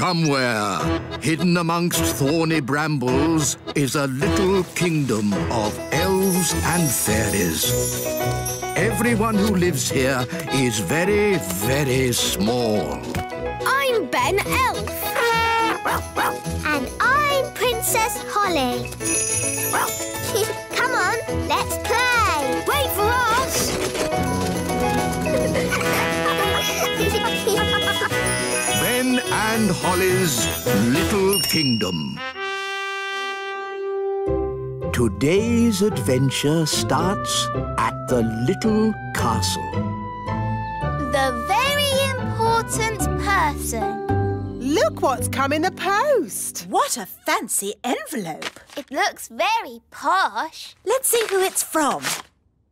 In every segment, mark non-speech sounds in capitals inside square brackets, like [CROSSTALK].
Somewhere, hidden amongst thorny brambles, is a little kingdom of elves and fairies. Everyone who lives here is very, very small. I'm Ben Elf. And I'm Princess Holly. [LAUGHS] Come on, let's play. Wait for us. [LAUGHS] Ben and Holly's Little Kingdom. Today's adventure starts at the Little Castle. The very important person. Look what's come in the post. What a fancy envelope. It looks very posh. Let's see who it's from.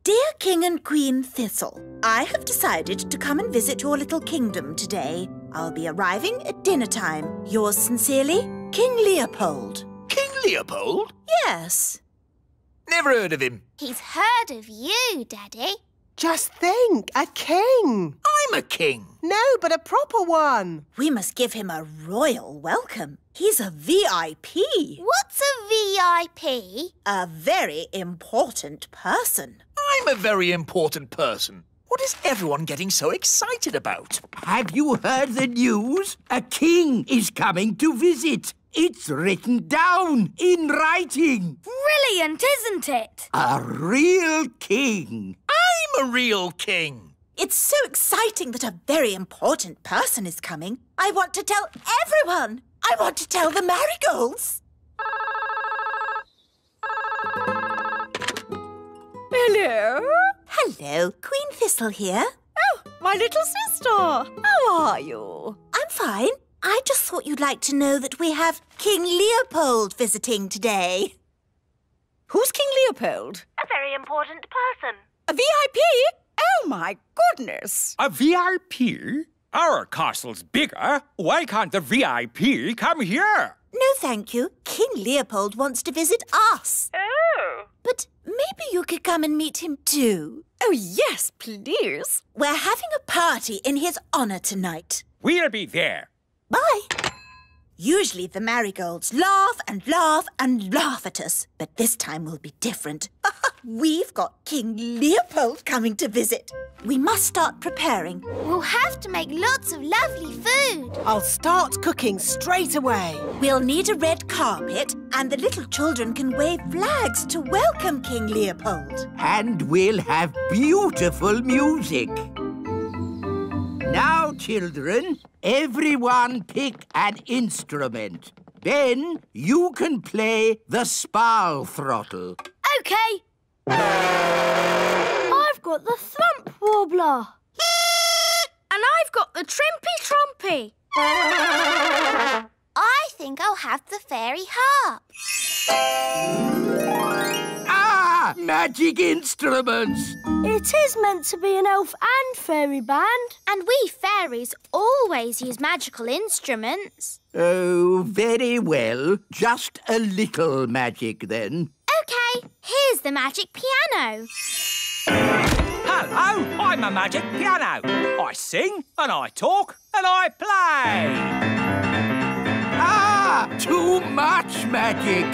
Dear King and Queen Thistle, I have decided to come and visit your little kingdom today. I'll be arriving at dinner time. Yours sincerely, King Leopold. King Leopold? Yes. Never heard of him. He's heard of you, Daddy. Just think, a king. I'm a king. No, but a proper one. We must give him a royal welcome. He's a VIP. What's a VIP? A very important person. I'm a very important person. What is everyone getting so excited about? Have you heard the news? A king is coming to visit. It's written down in writing. Brilliant, isn't it? A real king. I'm a real king. It's so exciting that a very important person is coming. I want to tell everyone. I want to tell the marigolds. Hello? Hello, Queen Thistle here. Oh, my little sister. How are you? I'm fine. I just thought you'd like to know that we have King Leopold visiting today. Who's King Leopold? A very important person. A VIP? Oh, my goodness. A VIP? Our castle's bigger. Why can't the VIP come here? No, thank you. King Leopold wants to visit us. Oh. But maybe you could come and meet him too. Oh, yes, please. We're having a party in his honour tonight. We'll be there. Bye. Usually the marigolds laugh and laugh and laugh at us, but this time will be different. [LAUGHS] We've got King Leopold coming to visit. We must start preparing. We'll have to make lots of lovely food. I'll start cooking straight away. We'll need a red carpet, and the little children can wave flags to welcome King Leopold. And we'll have beautiful music. Now, children, everyone pick an instrument. Then you can play the spal throttle. OK. I've got the thump warbler. and I've got the trimpy trompy. I think I'll have the fairy harp. Ah, magic instruments! It is meant to be an elf and fairy band. And we fairies always use magical instruments. Oh, very well. Just a little magic then. OK, here's the magic piano. Hello, I'm a magic piano. I sing and I talk and I play. Ah, too much magic.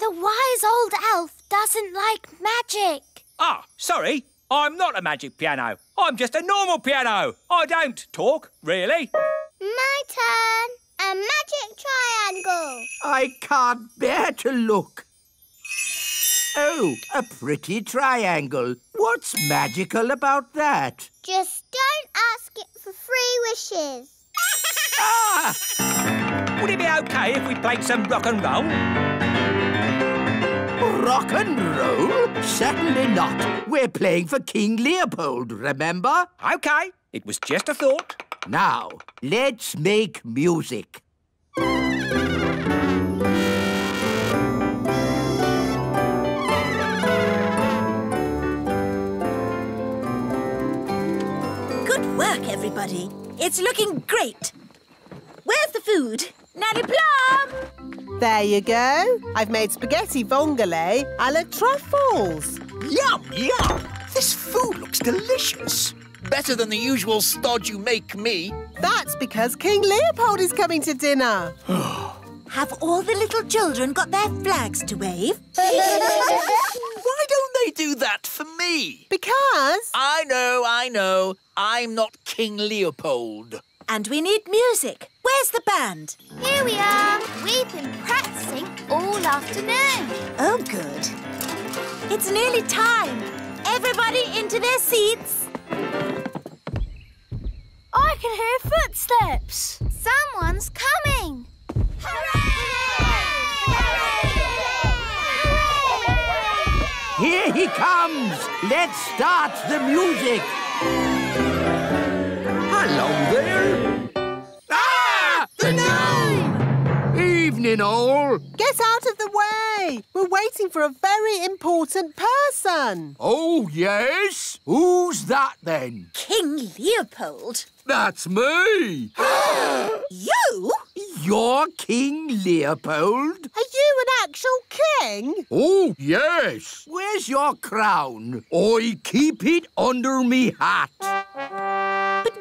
The wise old elf doesn't like magic. Ah, sorry. I'm not a magic piano. I'm just a normal piano. I don't talk, really. My turn. A magic triangle. I can't bear to look. Oh, a pretty triangle. What's magical about that? Just don't ask it for free wishes. Ah! Would it be OK if we played some rock and roll? Rock and roll? Certainly not. We're playing for King Leopold, remember? OK, it was just a thought. Now, let's make music. Everybody. It's looking great. Where's the food? Nanny Plum! There you go. I've made spaghetti vongole a la truffles. Yum, yum. This food looks delicious. Better than the usual stodge you make me. That's because King Leopold is coming to dinner. [GASPS] [GASPS] Have all the little children got their flags to wave? [LAUGHS] Why don't they do that for me? Because I know, I know. I'm not King Leopold. And we need music. Where's the band? Here we are. We've been practicing all afternoon. Oh, good. It's nearly time. Everybody into their seats. I can hear footsteps. Someone's coming. Here he comes! Let's start the music! Hello there! Ah! The gnome! Evening, all! get out of the way. We're waiting for a very important person. Oh, yes? Who's that, then? King Leopold. That's me! [GASPS] You? You're King Leopold? Are you an actual king? Oh, yes. Where's your crown? I keep it under me hat.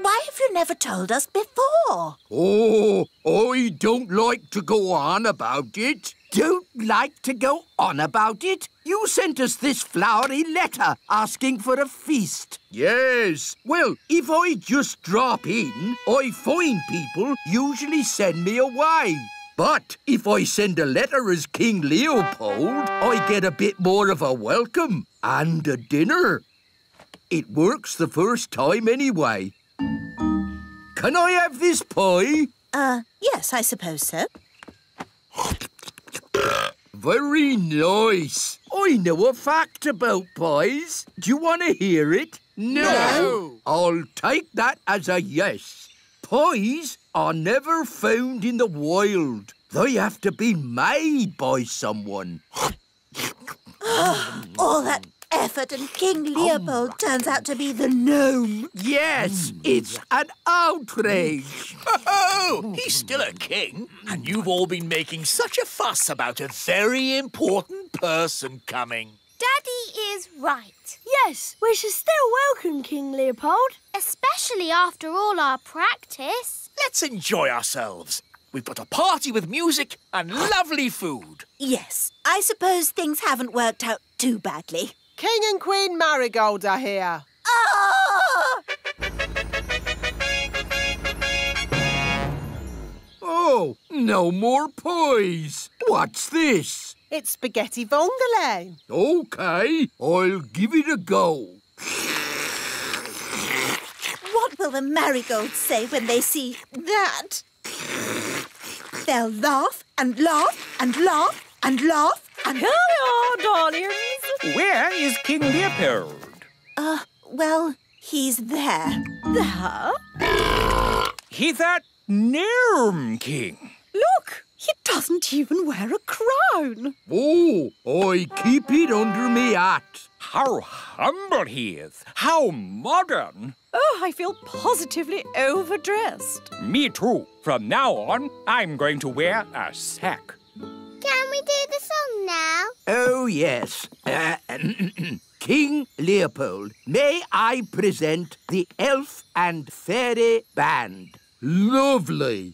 But why have you never told us before? Oh, I don't like to go on about it. Don't like to go on about it? You sent us this flowery letter asking for a feast. Yes. Well, if I just drop in, I find people usually send me away. But if I send a letter as King Leopold, I get a bit more of a welcome and a dinner. It works the first time anyway. Can I have this pie? Uh, yes, I suppose so. Very nice. I know a fact about pies. Do you want to hear it? No. I'll take that as a yes. Pies are never found in the wild. They have to be made by someone. All [GASPS] that effort and King oh, Leopold turns out to be the gnome. Yes, hmm. it's an outrage. Oh, he's still a king, and you've all been making such a fuss about a very important person coming. Daddy is right. Yes, we should still welcome King Leopold. Especially after all our practice. Let's enjoy ourselves. We've got a party with music and lovely food. Yes, I suppose things haven't worked out too badly. King and Queen Marigold are here. Ah! Oh, no more pies. What's this? It's spaghetti vongole. OK, I'll give it a go. What will the marigolds say when they see that? They'll laugh and laugh and laugh and laugh and... Here we are, darlings. Where is King Leopold? Uh, well, he's there. There. He's that gnome king. Look, he doesn't even wear a crown. Oh, I keep it under me hat. How humble he is. How modern. Oh, I feel positively overdressed. Me too. From now on, I'm going to wear a sack. Can we do the song now? Oh, yes. Uh, [CLEARS THROAT] King Leopold, may I present the Elf and Fairy Band? Lovely.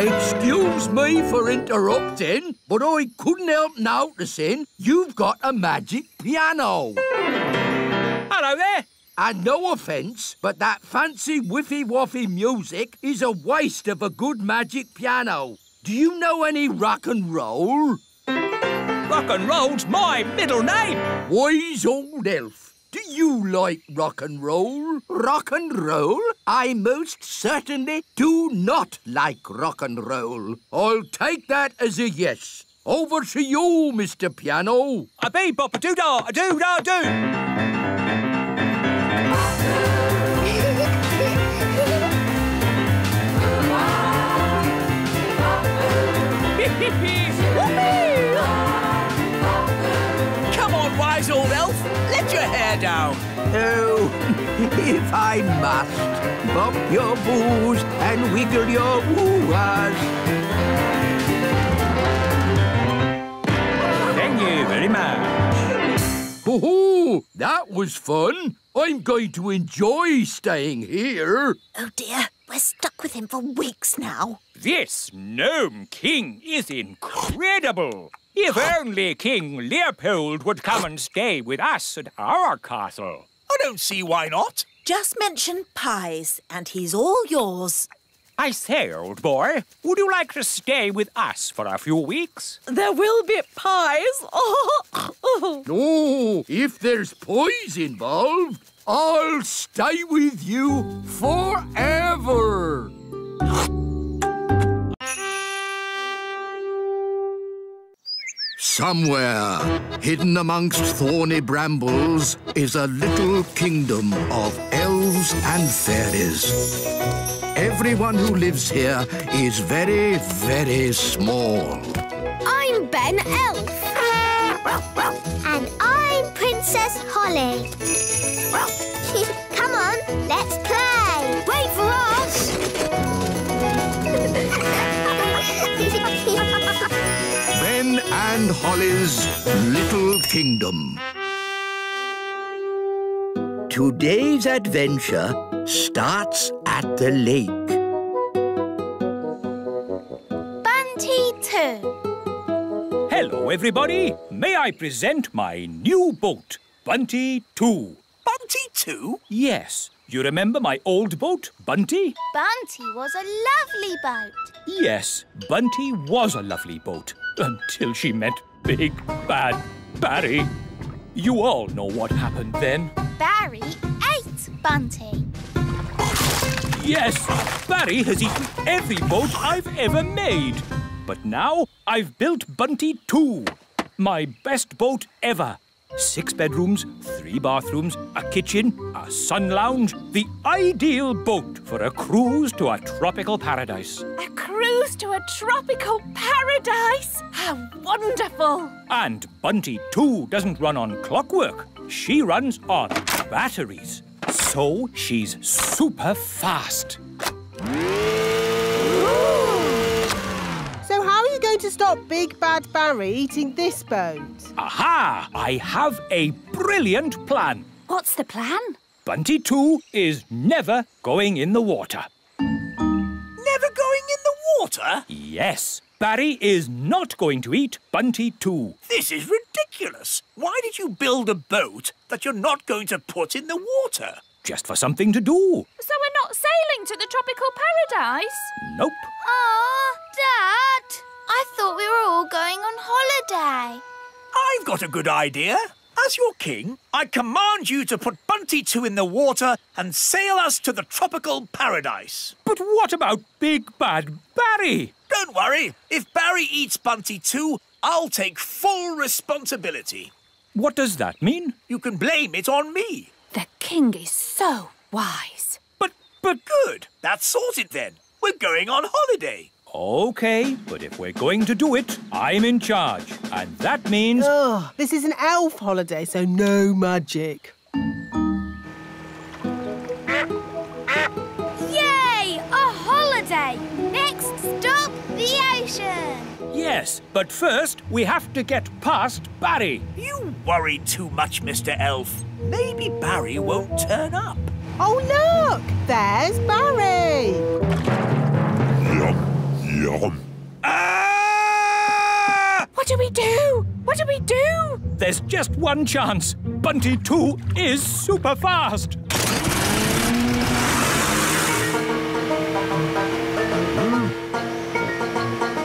Excuse me for interrupting, but I couldn't help noticing you've got a magic piano. Hello there. And no offence, but that fancy whiffy waffy music is a waste of a good magic piano. Do you know any rock and roll? Rock and roll's my middle name. Wise old elf. Do you like rock and roll? Rock and roll? I most certainly do not like rock and roll. I'll take that as a yes. Over to you, Mr. Piano. A bee bop a doo da a doo da doo. [LAUGHS] Come on, wise old elf. Let your hair down. Oh, [LAUGHS] if I must, bump your boos and wiggle your woo-ahs. Thank you very much. Oh, that was fun. I'm going to enjoy staying here. Oh dear, we're stuck with him for weeks now. This Gnome King is incredible. If [GASPS] only King Leopold would come and stay with us at our castle. I don't see why not. Just mention pies, and he's all yours. I say, old boy, would you like to stay with us for a few weeks? There will be pies. [LAUGHS] Oh, Oh, if there's poise involved, I'll stay with you forever. Somewhere, hidden amongst thorny brambles, is a little kingdom of elves and fairies. Everyone who lives here is very, very small. I'm Ben Elf. And I'm Princess Holly. [LAUGHS] Come on, let's play. Wait for us. And Holly's Little Kingdom. Today's adventure starts at the lake. Bunty 2. Hello, everybody. May I present my new boat, Bunty 2. Bunty Two? Yes, you remember my old boat, Bunty? Bunty was a lovely boat. Yes, Bunty was a lovely boat until she met Big Bad Barry. You all know what happened then. Barry ate Bunty. Yes, Barry has eaten every boat I've ever made. But now I've built Bunty 2, my best boat ever. Six bedrooms, three bathrooms, a kitchen, a sun lounge, the ideal boat for a cruise to a tropical paradise. a cruise to a tropical paradise. How wonderful. And Bunty 2, doesn't run on clockwork. She runs on batteries. So she's super fast. Stop Big Bad Barry eating this boat? Aha! I have a brilliant plan. What's the plan? Bunty 2 is never going in the water. Never going in the water? Yes, Barry is not going to eat Bunty 2. This is ridiculous. Why did you build a boat that you're not going to put in the water? Just for something to do. So we're not sailing to the tropical paradise? Nope. Oh, Dad. I thought we were all going on holiday. I've got a good idea. As your king, I command you to put Bunty 2 in the water and sail us to the tropical paradise. But what about Big Bad Barry? Don't worry. If Barry eats Bunty 2, I'll take full responsibility. What does that mean? You can blame it on me. The king is so wise. But, but, Good. That's sorted then. We're going on holiday. Okay, but if we're going to do it, I'm in charge. And that means Ugh, this is an elf holiday, so no magic. Yay! A holiday! Next stop, the ocean. yes, but first we have to get past Barry. You worry too much, Mr. Elf. Maybe Barry won't turn up. Oh, look! There's Barry! Ah! What do we do? What do we do? There's just one chance. Bunty 2 is super fast.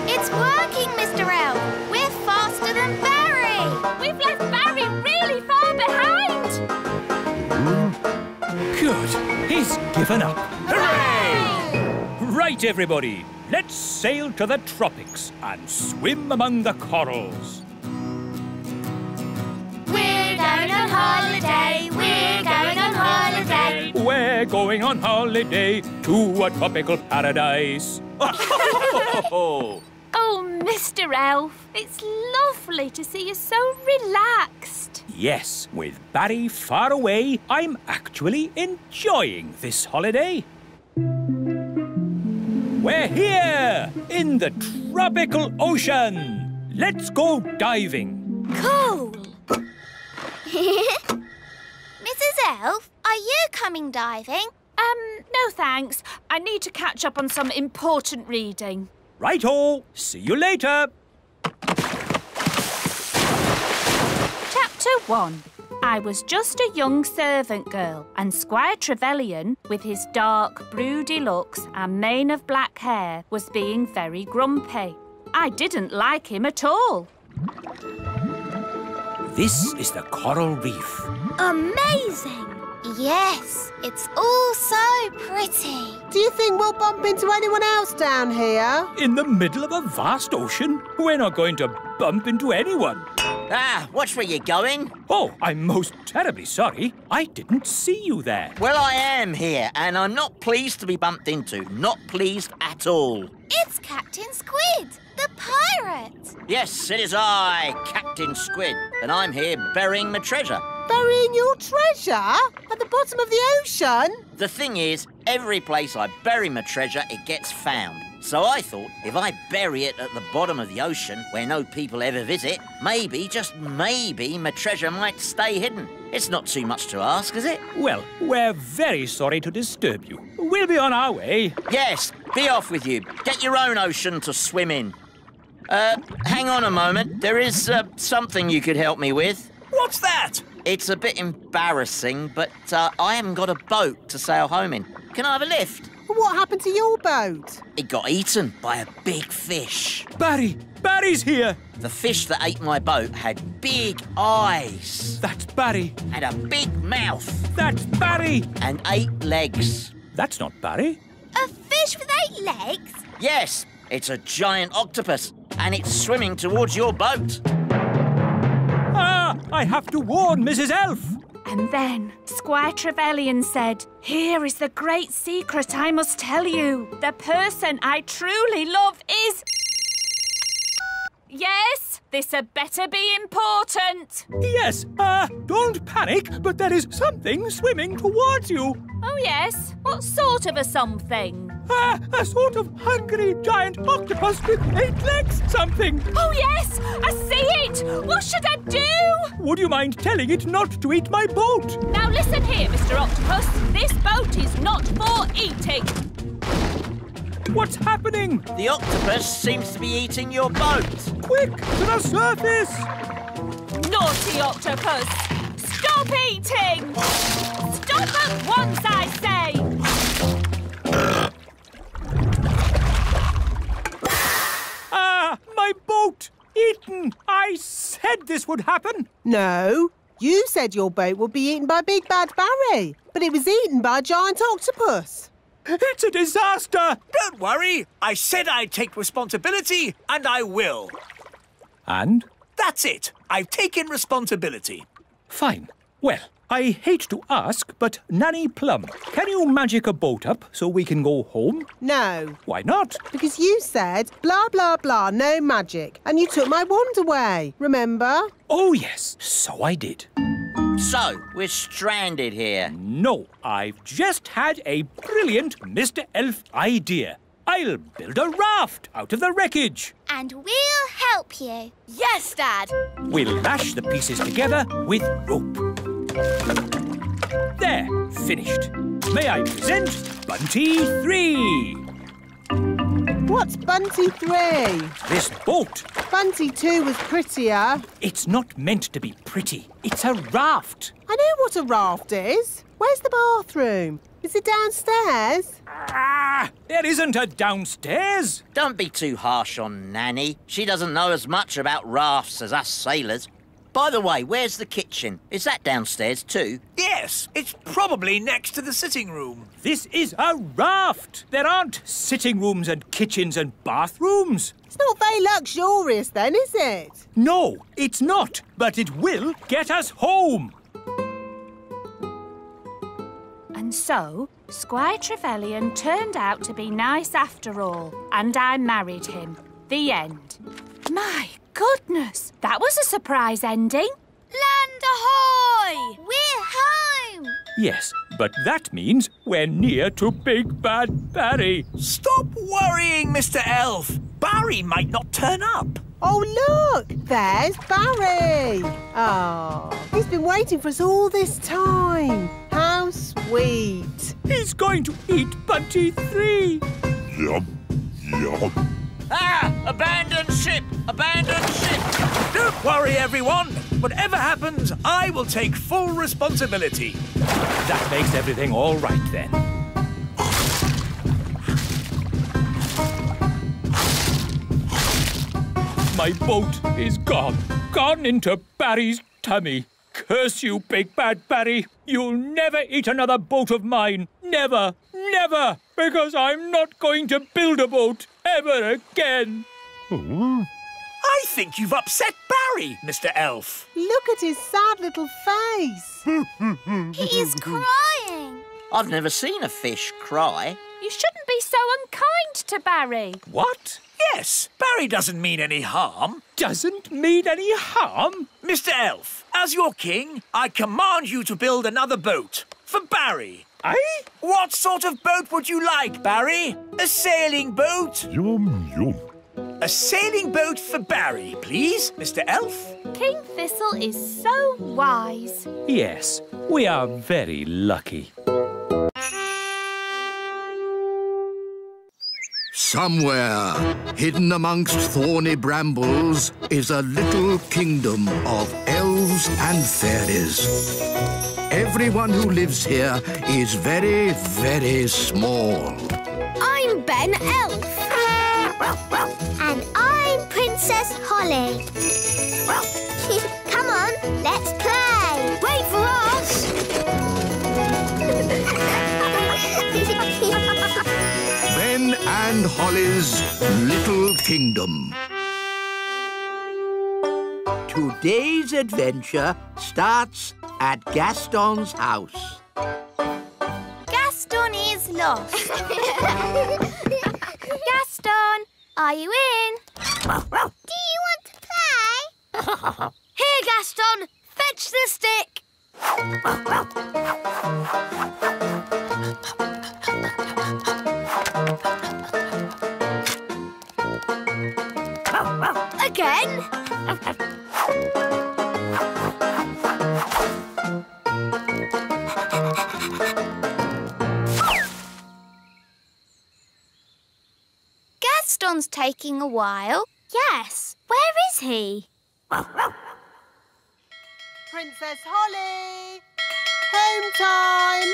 It's working, Mr. Elf. We're faster than Barry. We've left Barry really far behind. Good. He's given up. Hooray! Right, everybody. Let's sail to the tropics and swim among the corals. We're going on holiday. We're going on holiday. We're going on holiday to a tropical paradise. [LAUGHS] Oh, Mr. Elf, it's lovely to see you so relaxed. yes, with Barry far away, I'm actually enjoying this holiday. We're here in the tropical ocean. Let's go diving. Cool. [LAUGHS] Mrs. Elf, are you coming diving? Um, no thanks. I need to catch up on some important reading. Right Righto. See you later. Chapter 1 I was just a young servant girl, and Squire Trevelyan, with his dark, broody looks and mane of black hair, was being very grumpy. I didn't like him at all. This is the coral reef. Amazing! Yes, it's all so pretty. Do you think we'll bump into anyone else down here? In the middle of a vast ocean? We're not going to bump into anyone. Ah, watch where you're going. Oh, I'm most terribly sorry. I didn't see you there. Well, I am here, and I'm not pleased to be bumped into. Not pleased at all. It's Captain Squid, the pirate. Yes, it is I, Captain Squid, and I'm here burying my treasure. Burying your treasure? At the bottom of the ocean? The thing is, every place I bury my treasure, it gets found. So I thought if I bury it at the bottom of the ocean where no people ever visit, maybe, just maybe, my treasure might stay hidden. It's not too much to ask, is it? Well, we're very sorry to disturb you. We'll be on our way. Yes, be off with you. Get your own ocean to swim in. Uh, hang on a moment. There is uh, something you could help me with. What's that? It's a bit embarrassing, but uh, I haven't got a boat to sail home in. Can I have a lift? What happened to your boat? It got eaten by a big fish. Barry! Barry's here! The fish that ate my boat had big eyes. That's Barry. And a big mouth. That's Barry! And eight legs. That's not Barry. A fish with eight legs? Yes, it's a giant octopus, and it's swimming towards your boat. I have to warn Mrs. Elf! And then Squire Trevelyan said, Here is the great secret I must tell you. The person I truly love is. Yes, this had better be important. Yes, uh, don't panic, but there is something swimming towards you. Oh, yes? What sort of a something? Ah, a sort of hungry giant octopus with eight legs something. Oh, yes, I see it. What should I do? Would you mind telling it not to eat my boat? Now listen here, Mr. Octopus. This boat is not for eating. What's happening? The octopus seems to be eating your boat. Quick, to the surface! Naughty octopus! Stop eating! Stop at once, I say! Ah, my boat! Eaten! I said this would happen! No, you said your boat would be eaten by Big Bad Barry, but it was eaten by a giant octopus. It's a disaster! Don't worry. I said I'd take responsibility, and I will. And? That's it. I've taken responsibility. Fine. Well, I hate to ask, but Nanny Plum, can you magic a boat up so we can go home? No, Why not? because you said blah blah blah, no magic, and you took my wand away. Remember? Oh, yes, so I did. So, we're stranded here. No, I've just had a brilliant Mr. Elf idea. I'll build a raft out of the wreckage. And we'll help you. Yes, Dad. We'll lash the pieces together with rope. There, finished. May I present Bunty 3? What's Bunty 3? This boat, Bunty 2 was prettier. it's not meant to be pretty. It's a raft. I know what a raft is. Where's the bathroom? Is it downstairs? Ah, there isn't a downstairs. Don't be too harsh on Nanny. She doesn't know as much about rafts as us sailors. By the way, where's the kitchen? Is that downstairs too? Yes, it's probably next to the sitting room. This is a raft. There aren't sitting rooms and kitchens and bathrooms. It's not very luxurious then, is it? No, it's not, but it will get us home. And so, Squire Trevelyan turned out to be nice after all, and I married him. The end. My goodness, that was a surprise ending. Land ahoy! We're home! Yes, but that means we're near to Big Bad Barry. Stop worrying, Mr. Elf. Barry might not turn up. Oh, look! There's Barry! Oh, he's been waiting for us all this time. How sweet. He's going to eat Bunty 3. Yum, yum. Ah! Abandoned ship! Abandoned ship! Don't worry, everyone. Whatever happens, I will take full responsibility. That makes everything all right then. My boat is gone. Gone into Barry's tummy. Curse you, Big Bad Barry. You'll never eat another boat of mine. Never, never. Because I'm not going to build a boat ever again. I think you've upset Barry, Mr. Elf. Look at his sad little face. [LAUGHS] He is crying. I've never seen a fish cry. You shouldn't be so unkind to Barry. What? Yes, Barry doesn't mean any harm. Doesn't mean any harm? Mr. Elf, as your king, I command you to build another boat for Barry. I? What sort of boat would you like, Barry? A sailing boat? Yum, yum. A sailing boat for Barry, please, Mr. Elf. King Thistle is so wise. Yes, we are very lucky. Somewhere, hidden amongst thorny brambles, is a little kingdom of elves and fairies. Everyone who lives here is very, very small. I'm Ben Elf. And I'm Princess Holly. [LAUGHS] Come on, let's play. Wait for us. [LAUGHS] and Holly's Little Kingdom. Today's adventure starts at Gaston's house. Gaston is lost. [LAUGHS] Gaston, are you in? Do you want to play? [LAUGHS] Here, Gaston. Fetch the stick. [LAUGHS] Again? Gaston's taking a while. Yes. Where is he? Princess Holly! Home time!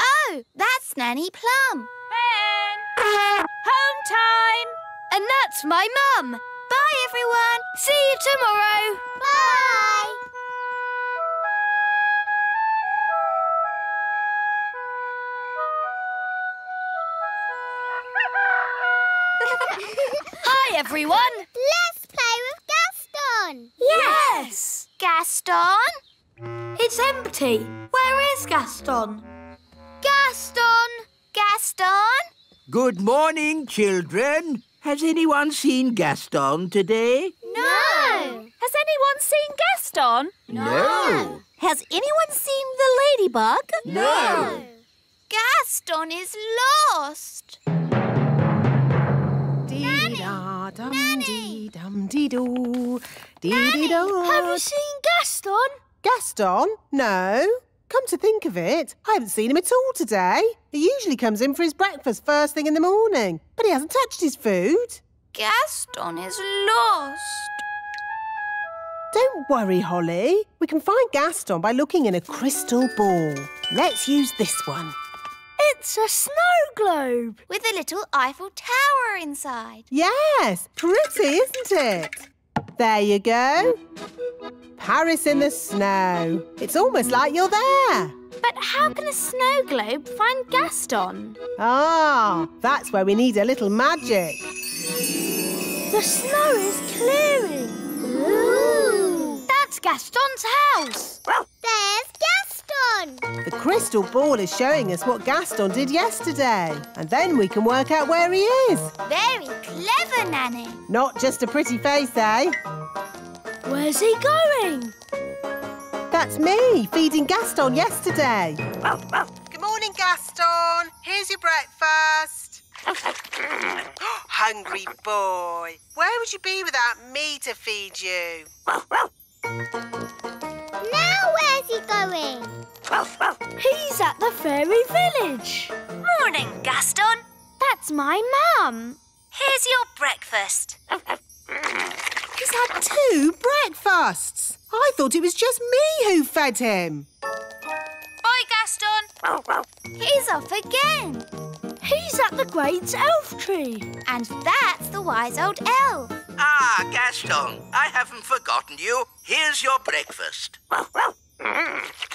Oh, that's Nanny Plum. Ben! Home time! And that's my mum. Bye, everyone. See you tomorrow. Bye. [LAUGHS] Hi, everyone. Let's play with Gaston. Yes. Gaston? It's empty. Where is Gaston? Gaston! Gaston? Good morning, children. Has anyone seen Gaston today? No. Has anyone seen Gaston? No. Has anyone seen the ladybug? No. Gaston is lost. Dee da dum dee dum dee doo. Dee dee do. Have you seen Gaston? Gaston? No. Come to think of it, I haven't seen him at all today. He usually comes in for his breakfast first thing in the morning, but he hasn't touched his food. Gaston is lost. Don't worry, Holly. We can find Gaston by looking in a crystal ball. Let's use this one. It's a snow globe with a little Eiffel Tower inside. Yes, pretty, isn't it? There you go. Paris in the snow. It's almost like you're there. But how can a snow globe find Gaston? Ah, that's where we need a little magic. The snow is clearing. Ooh. That's Gaston's house. There's Gaston. The crystal ball is showing us what Gaston did yesterday. And then we can work out where he is. Very clever, Nanny. Not just a pretty face, eh? Where's he going? That's me, feeding Gaston yesterday. Oh, oh. Good morning, Gaston. Here's your breakfast. [LAUGHS] hungry boy. Where would you be without me to feed you? Now where's he going? He's at the fairy village. Morning, Gaston. That's my mum. Here's your breakfast. [LAUGHS] He's had two breakfasts. I thought it was just me who fed him. Bye, Gaston. He's off again. He's at the great elf tree. And that's the wise old elf. Ah, Gaston, I haven't forgotten you. Here's your breakfast. I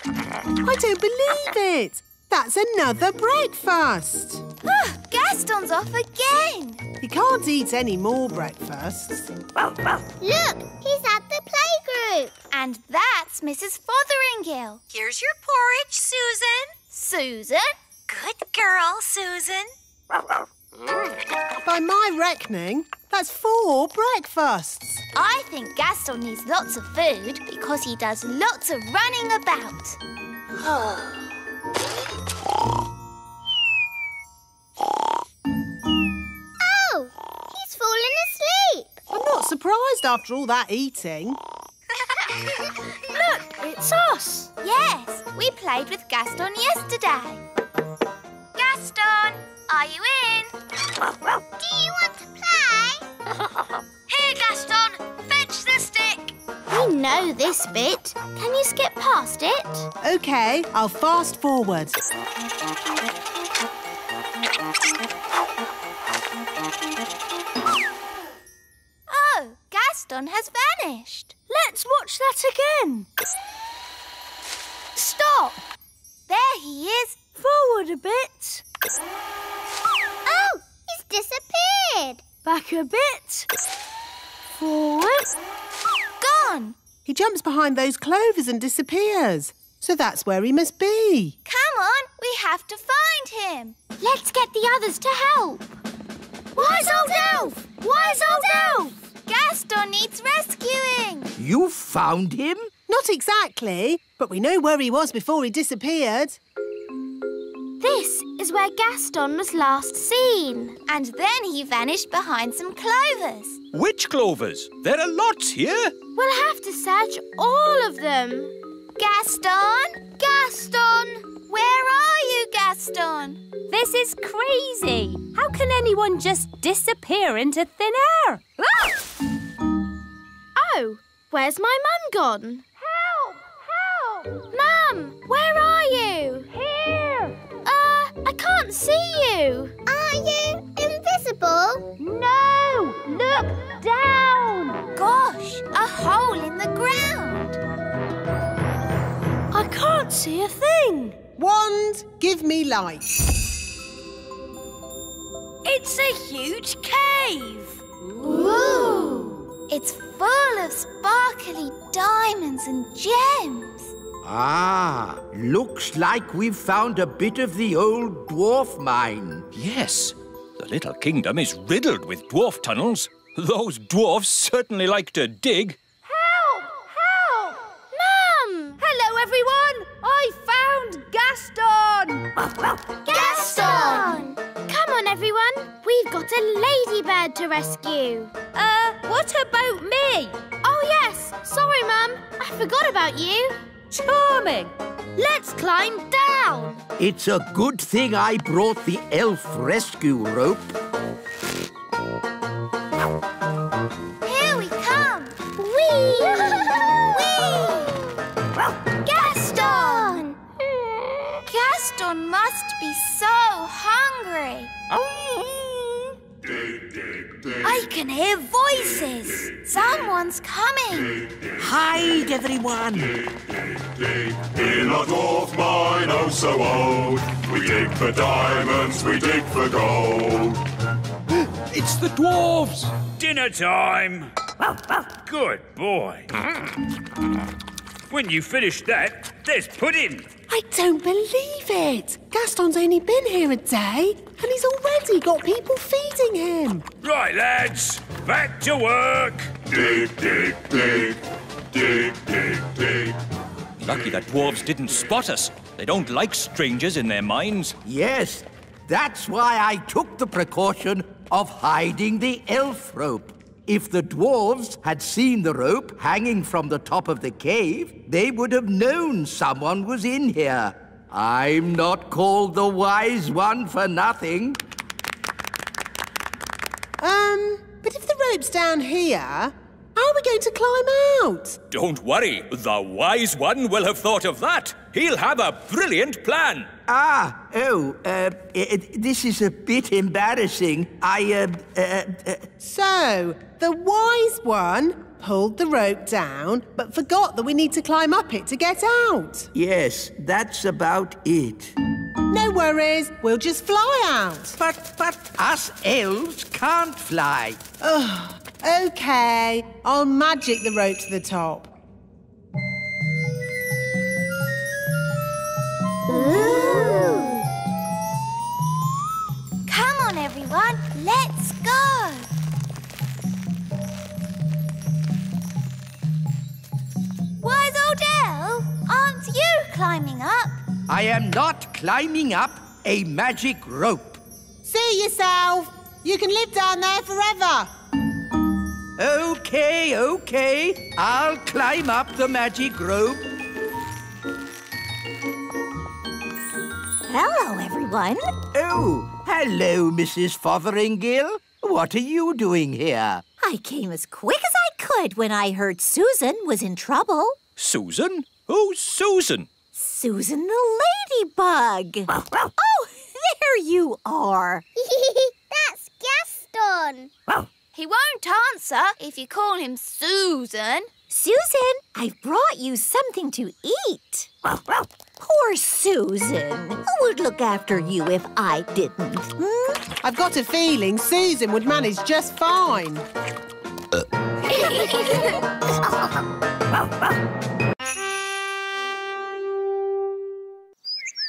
don't believe it. That's another breakfast. Ah, Gaston's off again. He can't eat any more breakfasts. Look, he's at the playgroup. And that's Mrs. Fotheringill. Here's your porridge, Susan. Susan? Good girl, Susan. By my reckoning, that's four breakfasts. I think Gaston needs lots of food because he does lots of running about. [SIGHS] not surprised after all that eating. Look, it's us. Yes, we played with Gaston yesterday. Gaston, are you in? Do you want to play? [LAUGHS] Here, Gaston. Fetch the stick. We know this bit. Can you skip past it? OK, I'll fast forward. Behind those clovers and disappears. So that's where he must be. Come on, we have to find him. Let's get the others to help. Wise old elf! Wise old elf! Gaston needs rescuing. You found him? Not exactly, but we know where he was before he disappeared. This is where Gaston was last seen. And then he vanished behind some clovers. Which clovers? There are lots here. We'll have to search all of them. Gaston! Gaston! Where are you, Gaston? This is crazy. How can anyone just disappear into thin air? Ah! Oh, where's my mum gone? Help! Help! Mum, where are you? Here. I can't see you. Are you invisible? No! Look down! Gosh, a hole in the ground. I can't see a thing. Wand, give me light. It's a huge cave. Ooh! It's full of sparkly diamonds and gems. Ah, looks like we've found a bit of the old dwarf mine. Yes, the little kingdom is riddled with dwarf tunnels. Those dwarfs certainly like to dig. Help! Help! Mum! Hello, everyone! I found Gaston! Gaston! Come on, everyone. We've got a ladybird to rescue. Uh, what about me? Oh, yes. Sorry, Mum. I forgot about you. Charming. Let's climb down. It's a good thing I brought the elf rescue rope. I can hear voices. Someone's coming. Hide, everyone. In a dwarf mine, oh so old, we dig for diamonds, we dig for gold. [GASPS] It's the dwarves! Dinner time! Good boy. When you finish that, there's pudding. I don't believe it. Gaston's only been here a day and he's already got people feeding him. Right, lads, back to work. Dig, dig, dig, dig, dig, dig. Lucky that dwarves didn't spot us. They don't like strangers in their mines. Yes, that's why I took the precaution of hiding the elf rope. If the dwarves had seen the rope hanging from the top of the cave, they would have known someone was in here. I'm not called the wise one for nothing. Um, but if the rope's down here, how are we going to climb out? Don't worry, the wise one will have thought of that. He'll have a brilliant plan. Ah, oh, uh, it, this is a bit embarrassing. I, uh, uh, uh, So, the wise one pulled the rope down, but forgot that we need to climb up it to get out. yes, that's about it. No worries, we'll just fly out. But, but us elves can't fly. Ugh, okay, I'll magic the rope to the top. Everyone. Let's go. Wise old elf, aren't you climbing up? I am not climbing up a magic rope. See yourself. You can live down there forever. Okay, okay. I'll climb up the magic rope. Hello, everyone. Oh, hello, Mrs. Fotheringill. What are you doing here? I came as quick as I could when I heard Susan was in trouble. Susan? Who's Susan? Susan the ladybug. oh, there you are. [LAUGHS] That's Gaston. He won't answer if you call him Susan. Susan, I've brought you something to eat. [LAUGHS] Poor Susan. Who would look after you if I didn't? Hmm? I've got a feeling Susan would manage just fine.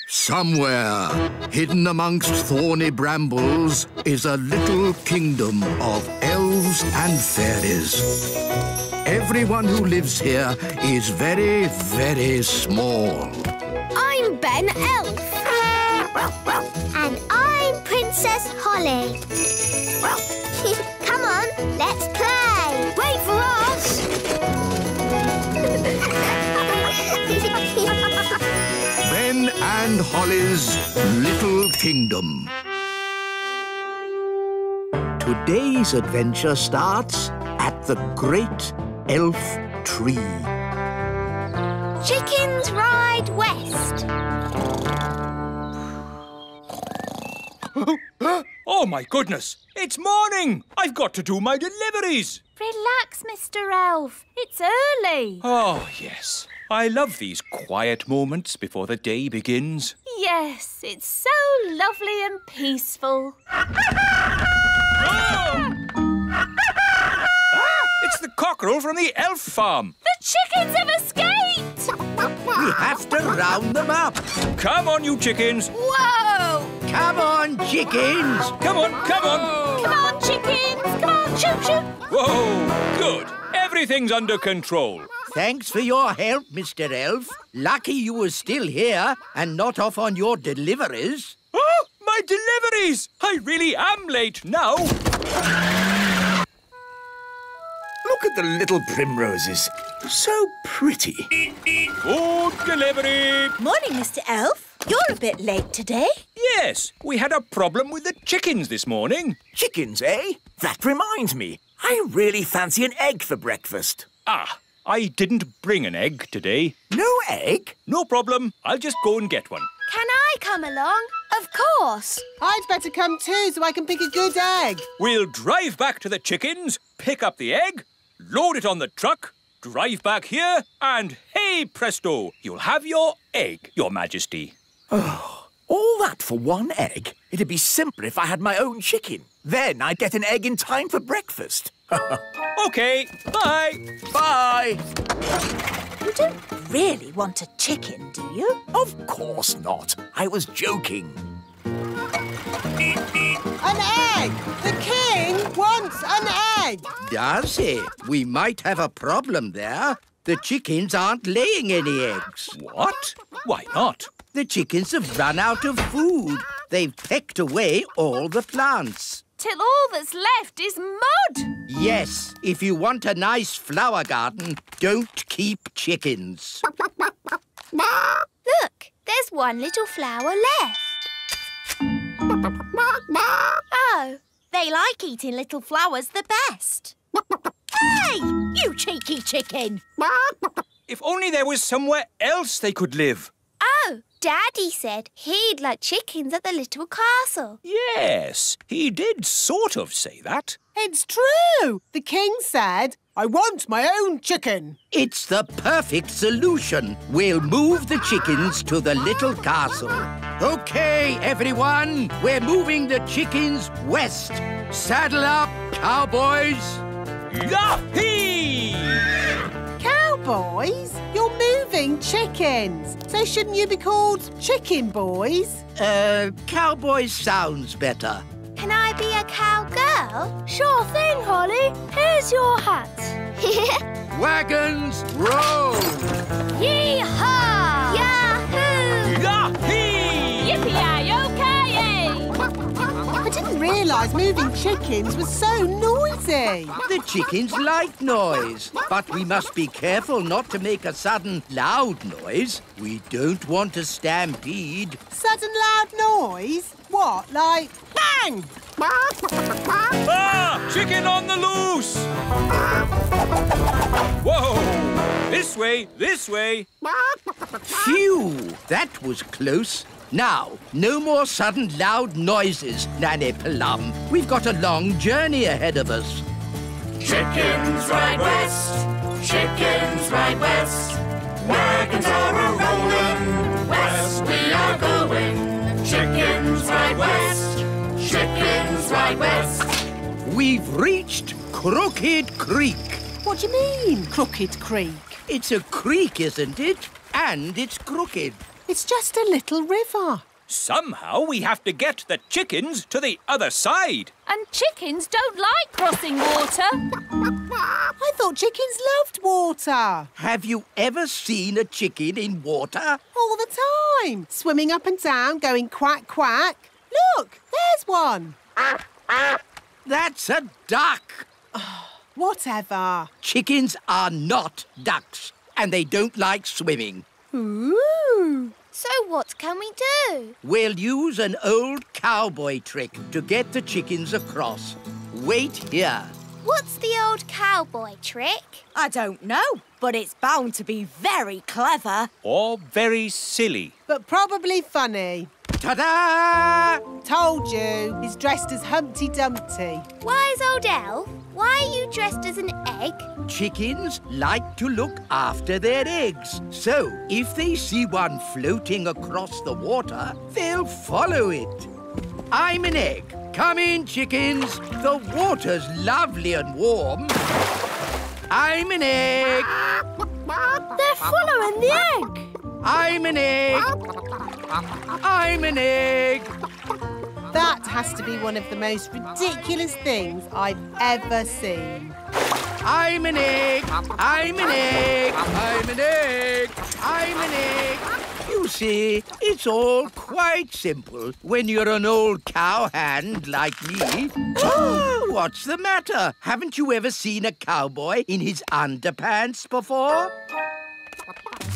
Somewhere, hidden amongst thorny brambles, is a little kingdom of elves and fairies. Everyone who lives here is very, very small. I'm Elf. And I'm Princess Holly. [LAUGHS] Come on, let's play. Wait for us. [LAUGHS] Ben and Holly's Little Kingdom. Today's adventure starts at the Great Elf Tree. Chickens ride west. Oh, my goodness! It's morning! I've got to do my deliveries! Relax, Mr. Elf. It's early. Oh, yes. I love these quiet moments before the day begins. Yes, it's so lovely and peaceful. [LAUGHS] It's the cockerel from the elf farm. The chickens have escaped! We have to round them up. Come on, you chickens. Whoa! Come on, chickens. Come on, come on. Come on, chickens! Come on, shoot, shoot! Whoa, good. Everything's under control. Thanks for your help, Mr. Elf. Lucky you were still here and not off on your deliveries. Oh, my deliveries! I really am late now. Look at the little primroses. So pretty. Food delivery. Morning, Mr. Elf. You're a bit late today. Yes, we had a problem with the chickens this morning. Chickens, eh? That reminds me. I really fancy an egg for breakfast. Ah, I didn't bring an egg today. No egg? No problem. I'll just go and get one. Can I come along? Of course. I'd better come too so I can pick a good egg. We'll drive back to the chickens, pick up the egg, load it on the truck, drive back here, and hey presto, you'll have your egg, Your Majesty. Oh, all that for one egg? It'd be simpler if I had my own chicken. Then I'd get an egg in time for breakfast. [LAUGHS] Okay, bye. Bye. You don't really want a chicken, do you? Of course not. I was joking. An egg! The king wants an egg! Does he? We might have a problem there. The chickens aren't laying any eggs. What? Why not? The chickens have run out of food. They've pecked away all the plants. till all that's left is mud. Yes, if you want a nice flower garden, don't keep chickens. Look, there's one little flower left. Oh, they like eating little flowers the best. Hey, you cheeky chicken! If only there was somewhere else they could live. Oh, Daddy said he'd like chickens at the little castle. Yes, he did sort of say that. It's true. The king said, I want my own chicken. It's the perfect solution. We'll move the chickens to the little castle. Okay, everyone, we're moving the chickens west. Saddle up, cowboys. Yahee! Cowboys? You're moving chickens. So shouldn't you be called chicken boys? Uh, cowboys sounds better. Can I be a cowgirl? Sure thing, Holly. Here's your hat. [LAUGHS] Wagons, roll! Yee-haw! Yahoo! Yahee! Realise moving chickens was so noisy. The chickens like noise, but we must be careful not to make a sudden loud noise. We don't want a stampede. Sudden loud noise? What, like bang? Ah! Chicken on the loose! Whoa! This way, this way. Phew! That was close. Now, no more sudden loud noises, Nanny Plum. We've got a long journey ahead of us. Chickens ride west, chickens ride west. Wagons are a rolling, west we are going. Chickens ride west, chickens ride west. We've reached Crooked Creek. What do you mean, Crooked Creek? It's a creek, isn't it? And it's crooked. It's just a little river. Somehow we have to get the chickens to the other side. And chickens don't like crossing water. I thought chickens loved water. Have you ever seen a chicken in water? All the time. Swimming up and down, going quack, quack. Look, there's one. That's a duck. [SIGHS] Whatever. Chickens are not ducks, and they don't like swimming. Ooh. So what can we do? We'll use an old cowboy trick to get the chickens across. Wait here. What's the old cowboy trick? I don't know, but it's bound to be very clever. Or very silly. But probably funny. Ta-da! Told you, he's dressed as Humpty Dumpty. Wise old elf, why are you dressed as an egg? Chickens like to look after their eggs. So, if they see one floating across the water, they'll follow it. I'm an egg. Come in, chickens. The water's lovely and warm. I'm an egg. They're following the egg. I'm an egg. I'm an egg. That has to be one of the most ridiculous things I've ever seen. I'm an egg. I'm an egg. I'm an egg. I'm an egg. You see, it's all quite simple when you're an old cowhand like me. oh, [GASPS] What's the matter? Haven't you ever seen a cowboy in his underpants before?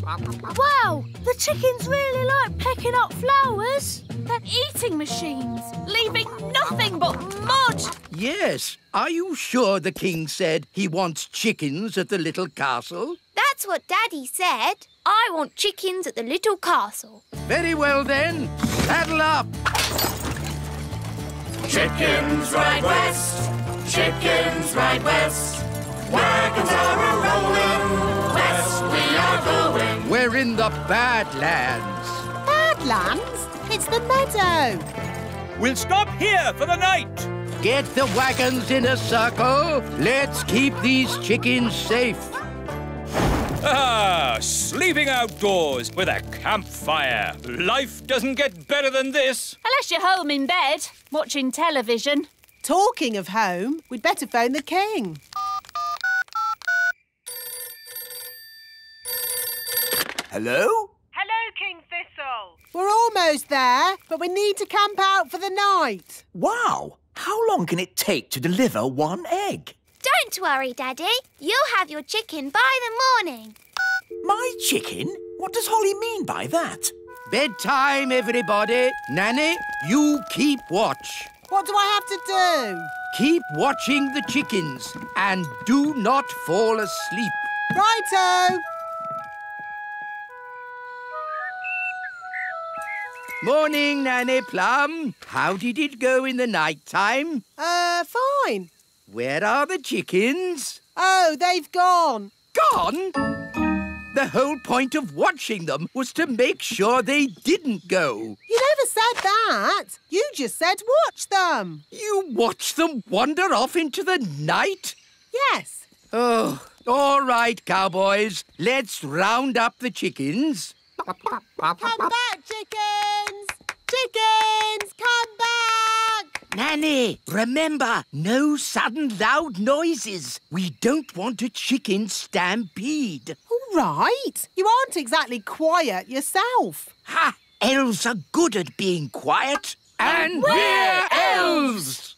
Wow, the chickens really like pecking up flowers. They're eating machines, leaving nothing but mud. Yes. Are you sure the king said he wants chickens at the little castle? That's what Daddy said. I want chickens at the little castle. Very well then. Saddle up. Chickens ride west, chickens ride west. Wagons are a rolling, west we are going. We're in the Badlands. Badlands? It's the meadow. We'll stop here for the night. Get the wagons in a circle. Let's keep these chickens safe. Ah, sleeping outdoors with a campfire. Life doesn't get better than this. Unless you're home in bed, watching television. Talking of home, we'd better phone the king. Hello? Hello, King Thistle. We're almost there, but we need to camp out for the night. Wow! How long can it take to deliver one egg? Don't worry, Daddy. You'll have your chicken by the morning. My chicken? What does Holly mean by that? Bedtime, everybody. Nanny, you keep watch. What do I have to do? Keep watching the chickens and do not fall asleep. Righto! Morning, Nanny Plum. How did it go in the night time? Uh, fine. Where are the chickens? Oh, they've gone. Gone? The whole point of watching them was to make sure they didn't go. You never said that. You just said watch them. You watched them wander off into the night? Yes. Oh, all right, cowboys. Let's round up the chickens. Come back, chickens! Chickens, come back! Nanny, remember, no sudden loud noises. We don't want a chicken stampede. All right. You aren't exactly quiet yourself. Ha! Elves are good at being quiet. And we're we're elves!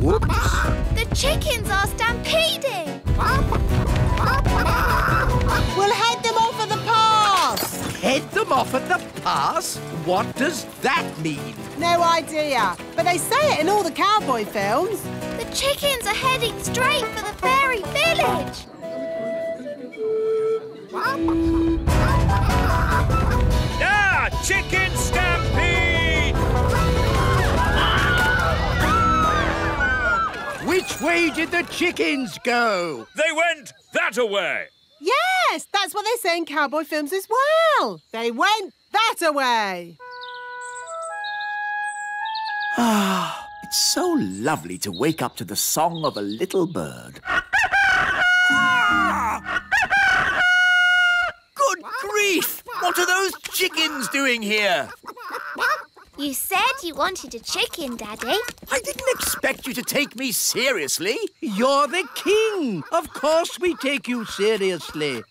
Whoops. The chickens are Head them off at the pass? What does that mean? No idea. But they say it in all the cowboy films. The chickens are heading straight for the fairy village. Ah, chicken stampede! Which way did the chickens go? They went that away. Yes, that's what they say in cowboy films as well. They went that away. Ah, it's so lovely to wake up to the song of a little bird. Good grief! What are those chickens doing here? You said you wanted a chicken, Daddy. I didn't expect you to take me seriously. You're the king. Of course we take you seriously.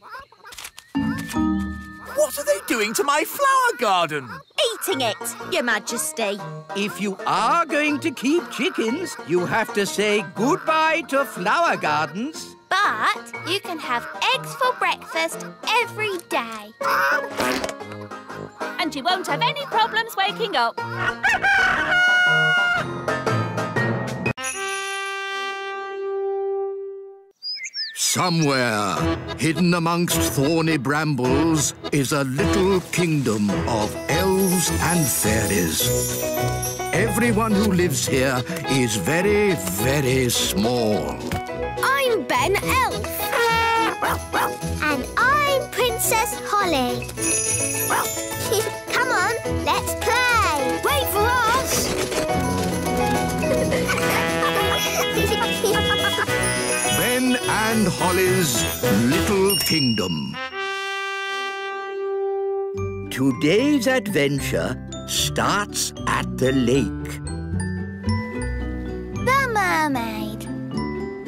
What are they doing to my flower garden? Eating it, Your Majesty. If you are going to keep chickens, you have to say goodbye to flower gardens. But you can have eggs for breakfast every day. Ah. And you won't have any problems waking up. Somewhere, hidden amongst thorny brambles, is a little kingdom of elves and fairies. Everyone who lives here is very, very small. I'm Ben Elf. And I'm Princess Holly. Come on, let's play. Wait for us. Ben and Holly's Little Kingdom. Today's adventure starts at the lake. The mermaid.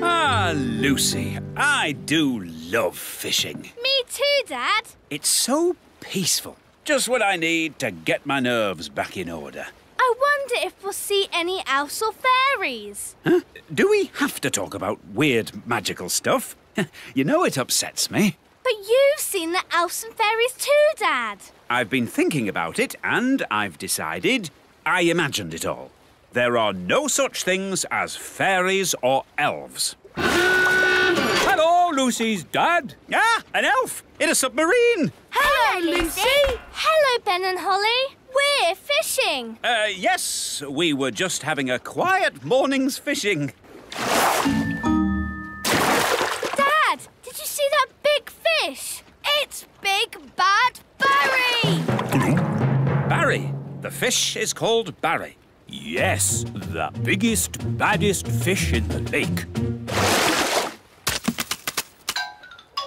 Ah, Lucy, I do love fishing. Me too, Dad. It's so peaceful. Just what I need to get my nerves back in order. I wonder if we'll see any elves or fairies. Huh? Do we have to talk about weird magical stuff? [LAUGHS] you know it upsets me. But you've seen the elves and fairies too, Dad. I've been thinking about it and I've decided I imagined it all. There are no such things as fairies or elves. Hello, Lucy's dad. Ah, an elf in a submarine. Hello, Lucy. Hello, Ben and Holly. We're fishing. Uh, yes, we were just having a quiet morning's fishing. Dad, did you see that big fish? It's Big Bad Barry. Barry. The fish is called Barry. Yes, the biggest, baddest fish in the lake.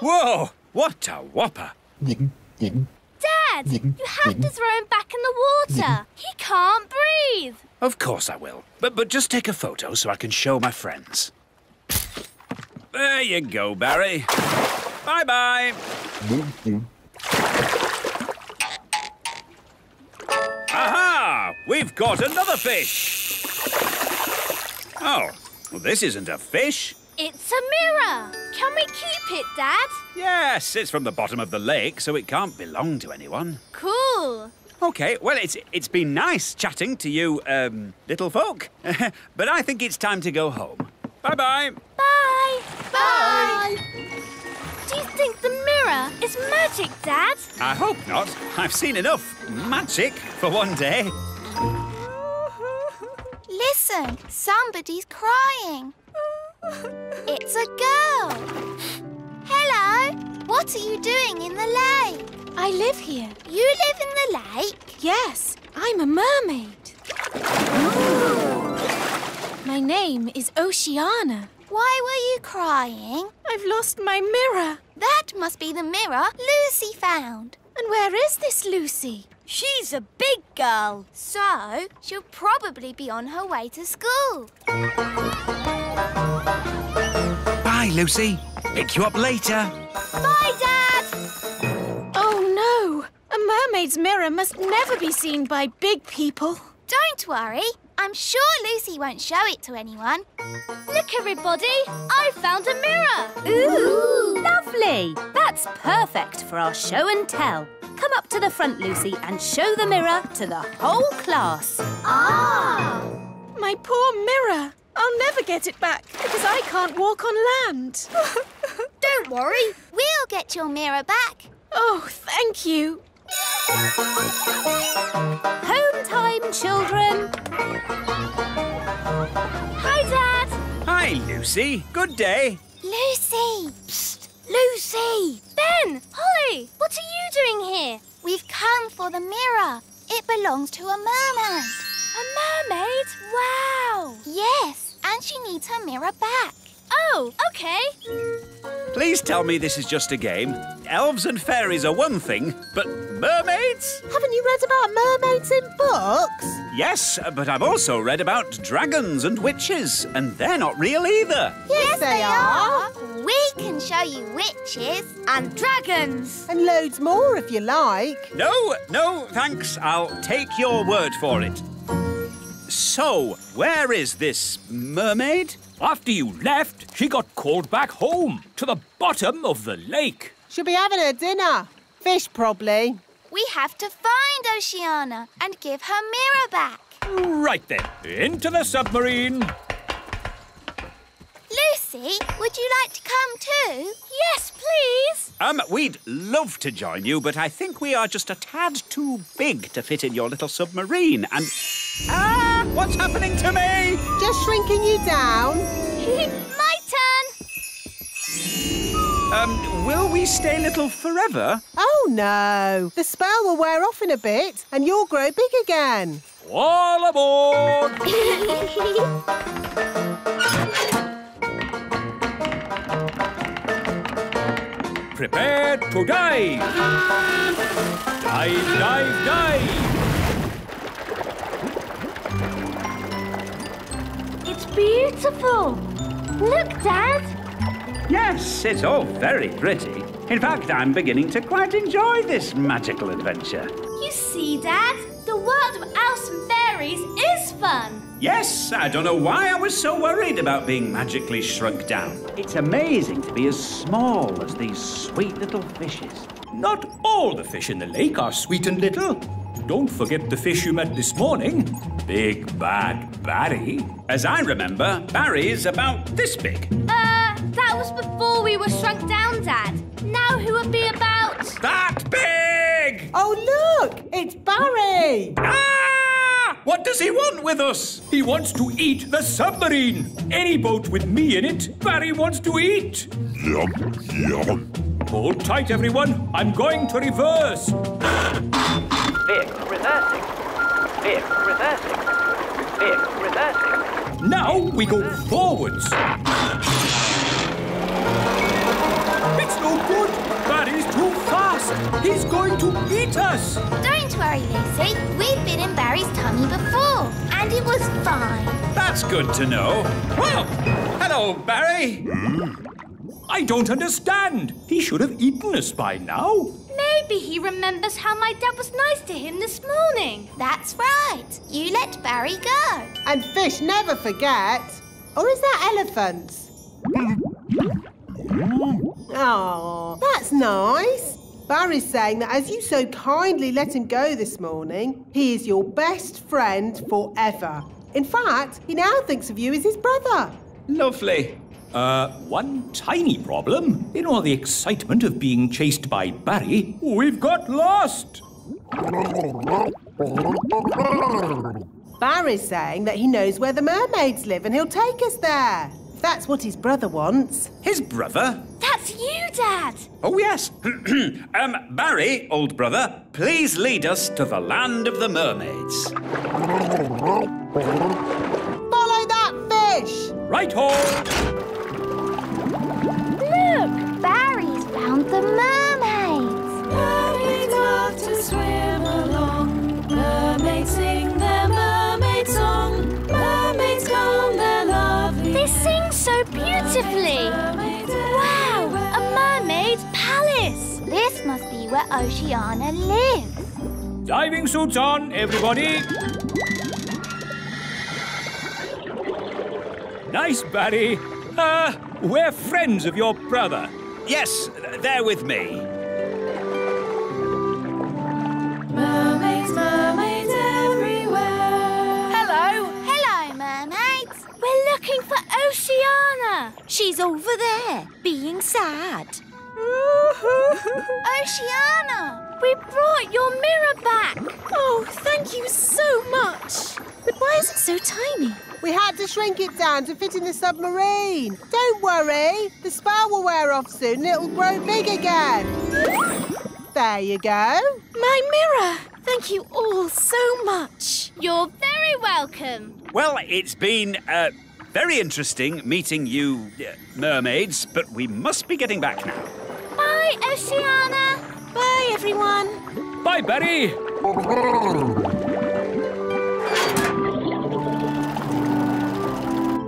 Whoa, what a whopper. Dad, you have to throw him back in the water. He can't breathe. Of course I will. But, but just take a photo so I can show my friends. There you go, Barry. Bye-bye. Aha! we've got another fish. Oh, well, this isn't a fish. It's a mirror. Can we keep it, Dad? Yes, it's from the bottom of the lake, so it can't belong to anyone. Cool. Okay, well, it's it's been nice chatting to you, um, little folk. [LAUGHS] but I think it's time to go home. Bye-bye. Bye. Bye. Do you think the mirror is magic, Dad? I hope not. I've seen enough magic for one day. Listen, somebody's crying. It's a girl. Hello, what are you doing in the lake? I live here. You live in the lake? Yes, I'm a mermaid. My name is Oceana. Why were you crying? I've lost my mirror. That must be the mirror Lucy found. And where is this Lucy? She's a big girl. So, she'll probably be on her way to school. Bye, Lucy. Pick you up later. Bye, Dad. Oh no! A mermaid's mirror must never be seen by big people. Don't worry. I'm sure Lucy won't show it to anyone. Look, everybody. I found a mirror. Ooh, lovely. That's perfect for our show and tell. Come up to the front, Lucy, and show the mirror to the whole class. Ah! My poor mirror. I'll never get it back because I can't walk on land. [LAUGHS] Don't worry. We'll get your mirror back. Oh, thank you. Home time, children. Hi, Dad. Hi, Lucy. Good day. Lucy! Psst, Lucy. Ben, Holly, what are you doing here? We've come for the mirror. It belongs to a mermaid. A mermaid? Wow. Yes, and she needs her mirror back. Oh, okay. Please tell me this is just a game. Elves and fairies are one thing, but mermaids? Haven't you read about mermaids in books? Yes, but I've also read about dragons and witches, and they're not real either. Yes, they are. We can show you witches. And dragons. And loads more if you like. No, no, thanks. I'll take your word for it. So, where is this mermaid? After you left, she got called back home to the bottom of the lake. She'll be having her dinner. Fish, probably. We have to find Oceana and give her mirror back. Right then, into the submarine. Lucy, would you like to come too? Yes, please. Um, we'd love to join you, but I think we are just a tad too big to fit in your little submarine. And. Ah! What's happening to me? Just shrinking you down. [LAUGHS] My turn. Um, will we stay little forever? Oh, no. The spell will wear off in a bit and you'll grow big again. All aboard! [LAUGHS] Prepared to dive! Dive, dive, dive! It's beautiful. Look, Dad. Yes, it's all very pretty. In fact, I'm beginning to quite enjoy this magical adventure. You see, Dad, the world of elves and fairies is fun. Yes, I don't know why I was so worried about being magically shrunk down. It's amazing to be as small as these sweet little fishes. Not all the fish in the lake are sweet and little. Don't forget the fish you met this morning. Big Bad Barry. As I remember, Barry's about this big. Uh, that was before we were shrunk down, Dad. Now who would be about... That big! Oh, look! It's Barry! Ah! What does he want with us? He wants to eat the submarine. Any boat with me in it, Barry wants to eat. Yum, yum. Hold tight, everyone. I'm going to reverse. Vehicle reversing. Vehicle reversing. Vehicle reversing. Now we go forwards. It's no good. Barry's too fast. He's going to eat us. Don't worry, Lucy. We've been in Barry's tummy before, and it was fine. That's good to know. Well, hello, Barry. Hmm? I don't understand. He should have eaten us by now. Maybe he remembers how my dad was nice to him this morning. That's right. you let Barry go. And fish never forget. Or is that elephants? Oh, that's nice. Barry's saying that as you so kindly let him go this morning, he is your best friend forever. In fact, he now thinks of you as his brother. Lovely. Uh, one tiny problem. In all the excitement of being chased by Barry, we've got lost. Barry's saying that he knows where the mermaids live and he'll take us there. If that's what his brother wants. His brother? That's you, Dad. Oh, yes. [CLEARS THROAT] um, Barry, old brother, please lead us to the land of the mermaids. Follow that fish! Right ho! Look, Barry's found the mermaids. Beautifully. Wow, a mermaid's palace. This must be where Oceana lives. Diving suits on, everybody. Nice, Barry. Uh, we're friends of your brother. Yes, they're with me. Looking for Oceana. She's over there, being sad. [LAUGHS] Oceana! We brought your mirror back. Oh, thank you so much. But why is it so tiny? We had to shrink it down to fit in the submarine. Don't worry, the spell will wear off soon and it'll grow big again. There you go. My mirror. Thank you all so much. You're very welcome. Well, it's been uh, very interesting meeting you, uh, mermaids, but we must be getting back now. Bye, Oceana. Bye, everyone. Bye, Betty.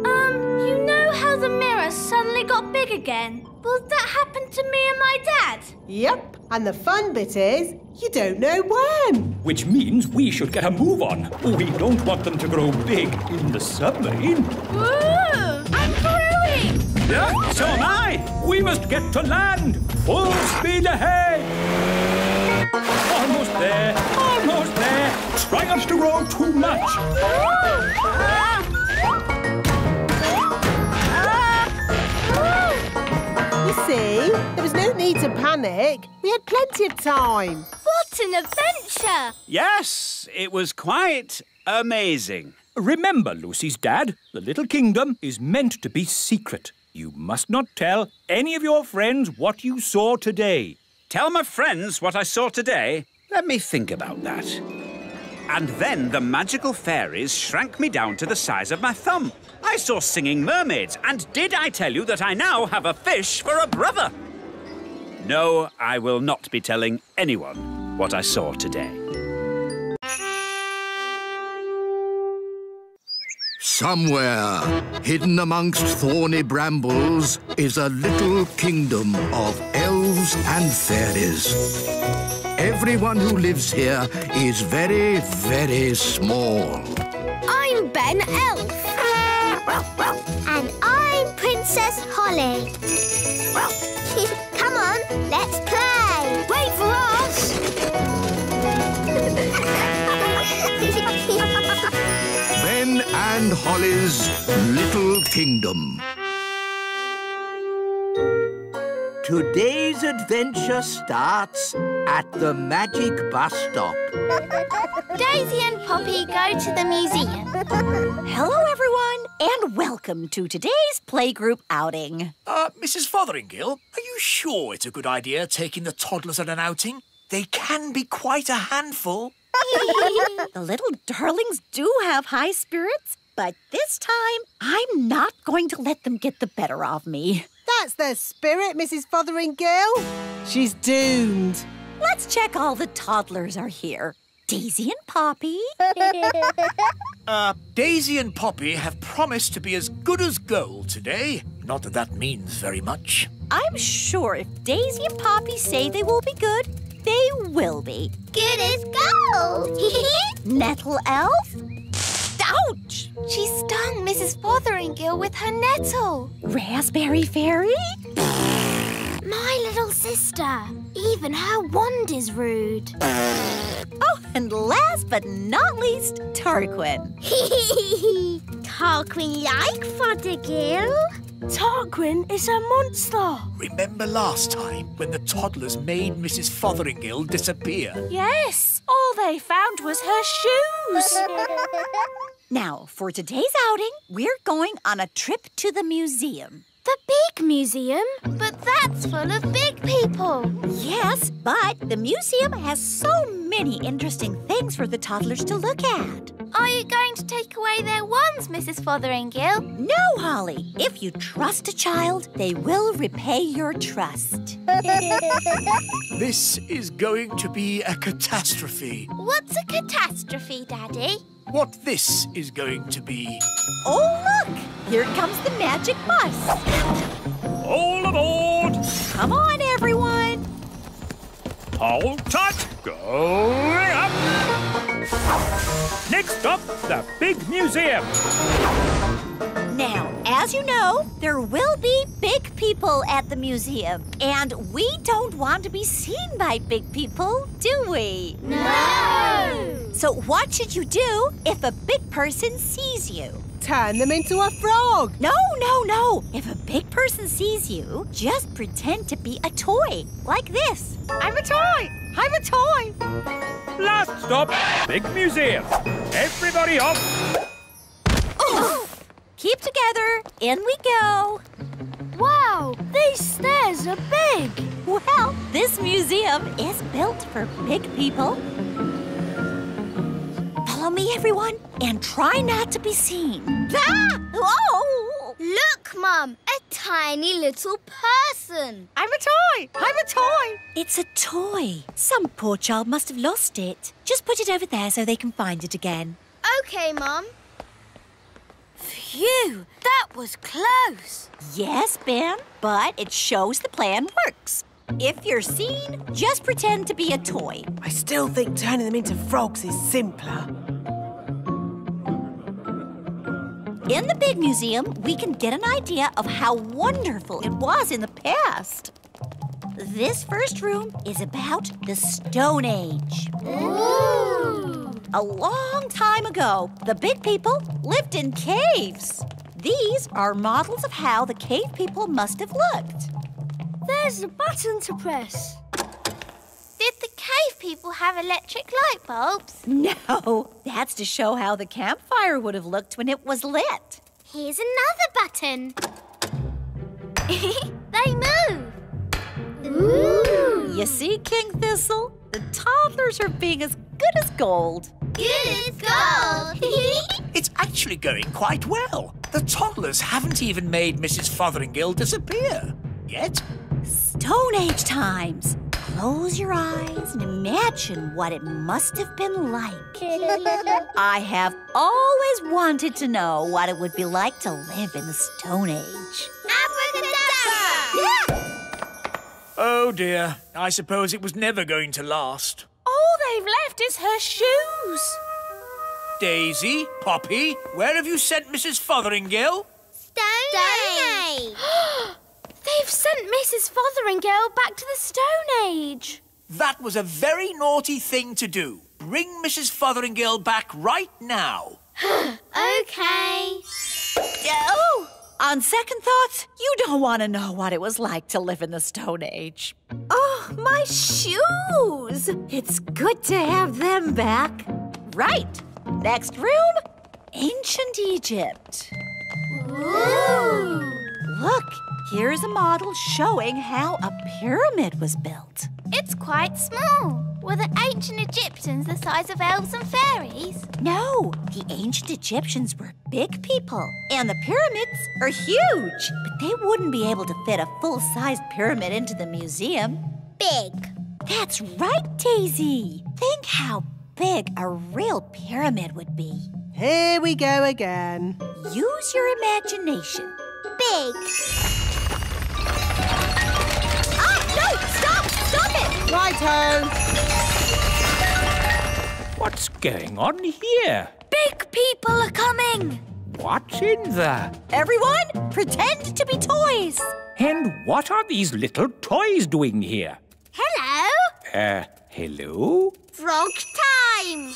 Um, you know how the mirror suddenly got big again? Will that happen to me and my dad? Yep, and the fun bit is you don't know when. Which means we should get a move on. We don't want them to grow big in the submarine. Ooh, I'm growing. Yeah, so am I. We must get to land. Full speed ahead. Almost there. Almost there. Try not to grow too much. You see, there was no need to panic. We had plenty of time. What an adventure! Yes, it was quite amazing. Remember, Lucy's dad, the little kingdom is meant to be secret. You must not tell any of your friends what you saw today. Tell my friends what I saw today? Let me think about that. And then the magical fairies shrank me down to the size of my thumb. I saw singing mermaids, and did I tell you that I now have a fish for a brother? No, I will not be telling anyone what I saw today. Somewhere, hidden amongst thorny brambles, is a little kingdom of elves and fairies. Everyone who lives here is very, very small. I'm Ben Elf. And I'm Princess Holly. [LAUGHS] Come on, let's play. Wait for us. Ben and Holly's Little Kingdom. Today's adventure starts at the magic bus stop. Daisy and Poppy go to the museum. Hello, everyone, and welcome to today's playgroup outing. Uh, Mrs. Fotheringill, are you sure it's a good idea taking the toddlers on an outing? They can be quite a handful. [LAUGHS] the little darlings do have high spirits, but this time I'm not going to let them get the better of me. That's their spirit, Mrs. Fotheringill. She's doomed. Let's check all the toddlers are here. Daisy and Poppy. [LAUGHS] Uh, Daisy and Poppy have promised to be as good as gold today. Not that that means very much. I'm sure if Daisy and Poppy say they will be good, they will be. Good as gold. [LAUGHS] Nettle elf? Ouch! She stung Mrs. Fotheringill with her nettle. Raspberry fairy? My little sister. Even her wand is rude. [LAUGHS] Oh, and last but not least, Tarquin. [LAUGHS] Tarquin like Fothergill. Tarquin is a monster. Remember last time when the toddlers made Mrs. Fotheringill disappear? Yes, all they found was her shoes. [LAUGHS] Now, for today's outing, we're going on a trip to the museum. The big museum? But that's full of big people. Yes, but the museum has so many interesting things for the toddlers to look at. Are you going to take away their wands, Mrs. Fotheringill? No, Holly. If you trust a child, they will repay your trust. [LAUGHS] This is going to be a catastrophe. What's a catastrophe, Daddy? What this is going to be. Oh, look! Here comes the magic bus. All aboard! Come on, everyone. Hold tight! Going up! Next up, the big museum. Now, as you know, there will be big people at the museum. And we don't want to be seen by big people, do we? No! So, what should you do if a big person sees you? Turn them into a frog. No, no, no. If a big person sees you, just pretend to be a toy, like this. I'm a toy. I'm a toy. Last stop, big museum. Everybody off. Keep together. In we go. Wow, these stairs are big. Well, this museum is built for big people. Follow me, everyone, and try not to be seen. Ah! Oh! Look, Mum, a tiny little person. I'm a toy. I'm a toy. It's a toy. Some poor child must have lost it. Just put it over there so they can find it again. Okay, Mum. Phew, that was close. Yes, Ben, but it shows the plan works. If you're seen, just pretend to be a toy. I still think turning them into frogs is simpler. In the big museum, we can get an idea of how wonderful it was in the past. This first room is about the Stone Age. Ooh. A long time ago, the big people lived in caves. These are models of how the cave people must have looked. There's a button to press. Did the cave people have electric light bulbs? No, that's to show how the campfire would have looked when it was lit. Here's another button. [LAUGHS] they move. Ooh. You see, King Thistle? The toddlers are being as good as gold. Good as gold. [LAUGHS] It's actually going quite well. The toddlers haven't even made Mrs. Fotheringill disappear. Yet. Stone Age times. Close your eyes and imagine what it must have been like. [LAUGHS] I have always wanted to know what it would be like to live in the Stone Age. Abracadabra! Oh dear. I suppose it was never going to last. All they've left is her shoes. Daisy, Poppy, where have you sent Mrs. Fotheringill? Stone Age. [GASPS] [GASPS] [GASPS] They've sent Mrs. Fotheringill back to the Stone Age. That was a very naughty thing to do. Bring Mrs. Fotheringill back right now. [SIGHS] okay. Oh! On second thoughts, you don't want to know what it was like to live in the Stone Age. Oh, my shoes! It's good to have them back. Right. Next room, ancient Egypt. Ooh. Look, here's a model showing how a pyramid was built. It's quite small. Were the ancient Egyptians the size of elves and fairies? No, the ancient Egyptians were big people, and the pyramids are huge. But they wouldn't be able to fit a full sized pyramid into the museum. Big. That's right, Daisy. Think how big a real pyramid would be. Here we go again. Use your imagination. Big. Righto. What's going on here? Big people are coming. What's in there? Everyone, pretend to be toys. And what are these little toys doing here? Hello. Uh, hello? Frog time.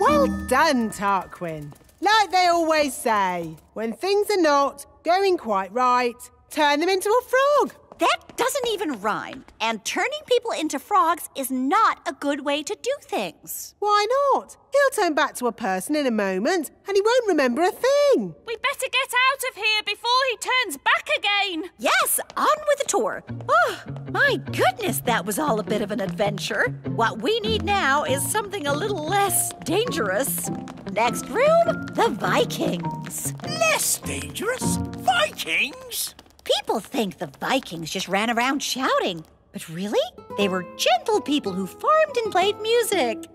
Well done, Tarquin. Like they always say, when things are not going quite right, turn them into a frog. That doesn't even rhyme. And turning people into frogs is not a good way to do things. Why not? He'll turn back to a person in a moment and he won't remember a thing. We better get out of here before he turns back again. Yes, on with the tour. Oh, my goodness, that was all a bit of an adventure. What we need now is something a little less dangerous. Next room, the Vikings. Less dangerous? Vikings? People think the Vikings just ran around shouting, but really, they were gentle people who farmed and played music.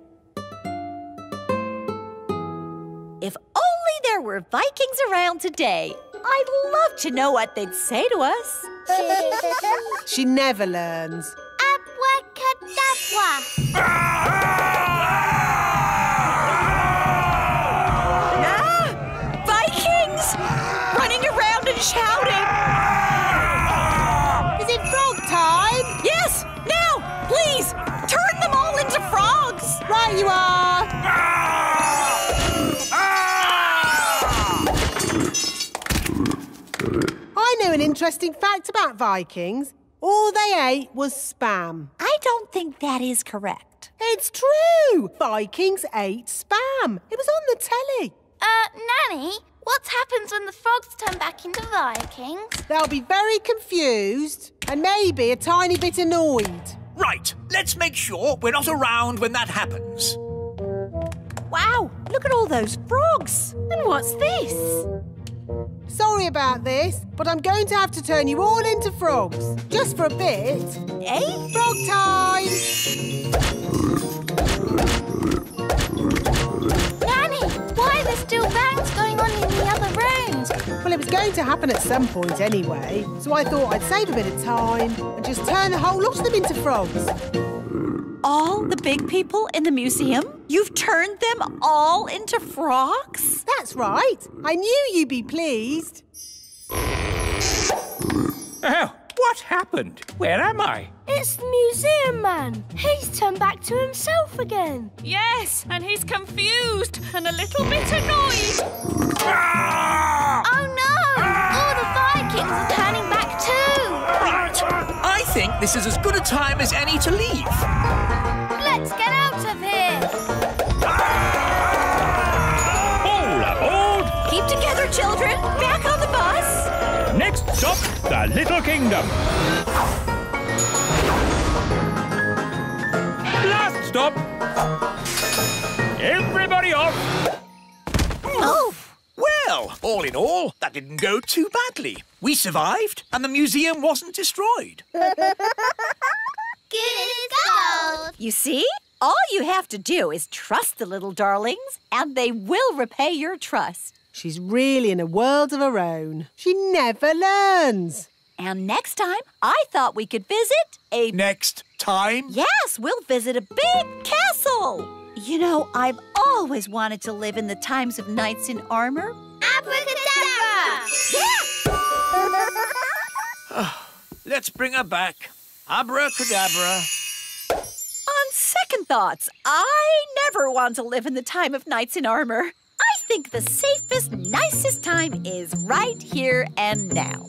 If only there were Vikings around today. I'd love to know what they'd say to us. [LAUGHS] She never learns. Abracadabra. Ah! Vikings! Running around and shouting! Frogs! Right you are! I know an interesting fact about Vikings. All they ate was spam. I don't think that is correct. It's true! Vikings ate spam. It was on the telly. Uh, Nanny, what happens when the frogs turn back into Vikings? They'll be very confused and maybe a tiny bit annoyed. Right, let's make sure we're not around when that happens. Wow, look at all those frogs. And what's this? Sorry about this, but I'm going to have to turn you all into frogs. Just for a bit. Eh? Frog time! Nanny, why are there still bangs going on in the other rooms? Well, it was going to happen at some point anyway, so I thought I'd save a bit of time and just turn the whole lot of them into frogs. All the big people in the museum? You've turned them all into frogs? That's right. I knew you'd be pleased. Oh, what happened? Where am I? It's the museum man. He's turned back to himself again. Yes, and he's confused and a little bit annoyed. Oh Right, I think this is as good a time as any to leave. Let's get out of here. All aboard! Keep together, children. Back on the bus. Next stop, the Little Kingdom. Last stop. Everybody off. Oh, Well, all in all, that didn't go too badly. We survived, and the museum wasn't destroyed. Good as gold. you see? All you have to do is trust the little darlings, and they will repay your trust. She's really in a world of her own. She never learns. And next time, I thought we could visit a. Next time? Yes, we'll visit a big castle. You know, I've always wanted to live in the times of knights in armor. Abracadabra. Let's bring her back. Abracadabra. On second thoughts, I never want to live in the time of knights in armor. I think the safest, nicest time is right here and now.